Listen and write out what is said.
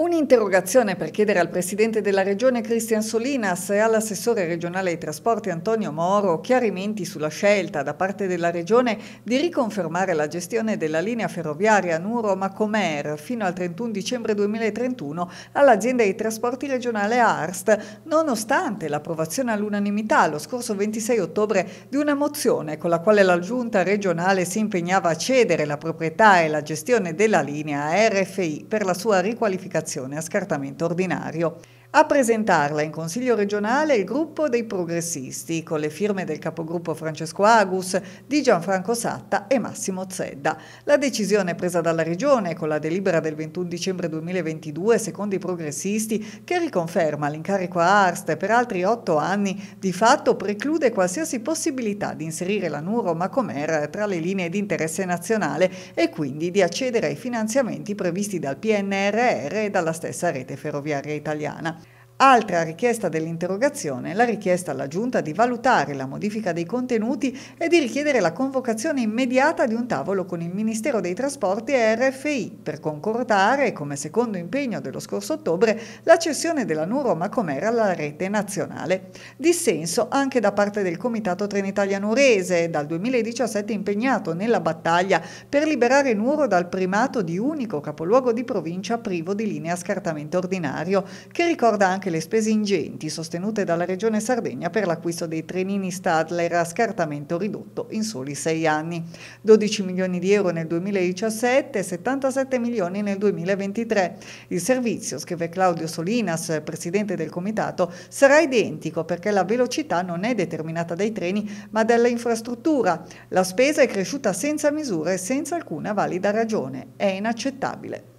Un'interrogazione per chiedere al Presidente della Regione Cristian Solinas e all'assessore regionale ai trasporti Antonio Moro chiarimenti sulla scelta da parte della Regione di riconfermare la gestione della linea ferroviaria Nuro-Macomer fino al 31 dicembre 2031 all'azienda dei trasporti regionale ARST, nonostante l'approvazione all'unanimità lo scorso 26 ottobre di una mozione con la quale la giunta regionale si impegnava a cedere la proprietà e la gestione della linea RFI per la sua riqualificazione a scartamento ordinario. A presentarla in Consiglio regionale il gruppo dei progressisti, con le firme del capogruppo Francesco Agus, di Gianfranco Satta e Massimo Zedda. La decisione presa dalla Regione con la delibera del 21 dicembre 2022, secondo i progressisti, che riconferma l'incarico a Arst per altri otto anni, di fatto preclude qualsiasi possibilità di inserire la Nuro Macomer tra le linee di interesse nazionale e quindi di accedere ai finanziamenti previsti dal PNRR e dalla stessa rete ferroviaria italiana. Altra richiesta dell'interrogazione è la richiesta alla Giunta di valutare la modifica dei contenuti e di richiedere la convocazione immediata di un tavolo con il Ministero dei Trasporti e RFI per concordare, come secondo impegno dello scorso ottobre, la cessione della Nuro Macomera alla rete nazionale. Dissenso anche da parte del Comitato Trenitalia Nurese, dal 2017 impegnato nella battaglia per liberare Nuro dal primato di unico capoluogo di provincia privo di linea scartamento ordinario, che ricorda anche le spese ingenti sostenute dalla Regione Sardegna per l'acquisto dei trenini Stadler a scartamento ridotto in soli sei anni. 12 milioni di euro nel 2017 e 77 milioni nel 2023. Il servizio, scrive Claudio Solinas, presidente del comitato, sarà identico perché la velocità non è determinata dai treni ma dalla infrastruttura. La spesa è cresciuta senza misure e senza alcuna valida ragione. È inaccettabile.